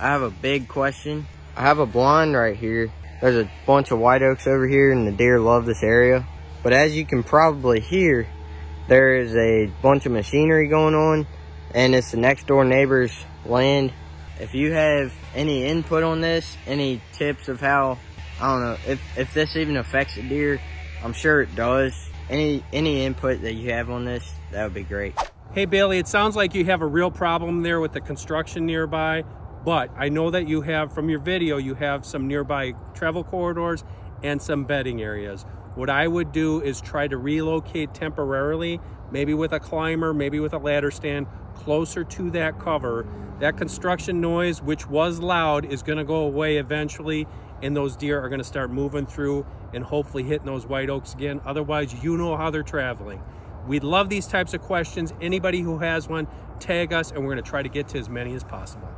I have a big question. I have a blind right here. There's a bunch of white oaks over here and the deer love this area. But as you can probably hear, there is a bunch of machinery going on and it's the next door neighbor's land. If you have any input on this, any tips of how, I don't know, if, if this even affects the deer, I'm sure it does. Any, any input that you have on this, that would be great. Hey Bailey, it sounds like you have a real problem there with the construction nearby, but I know that you have, from your video, you have some nearby travel corridors and some bedding areas. What I would do is try to relocate temporarily, maybe with a climber, maybe with a ladder stand, closer to that cover. That construction noise, which was loud, is gonna go away eventually, and those deer are gonna start moving through and hopefully hitting those white oaks again. Otherwise, you know how they're traveling. We'd love these types of questions. Anybody who has one, tag us and we're gonna try to get to as many as possible.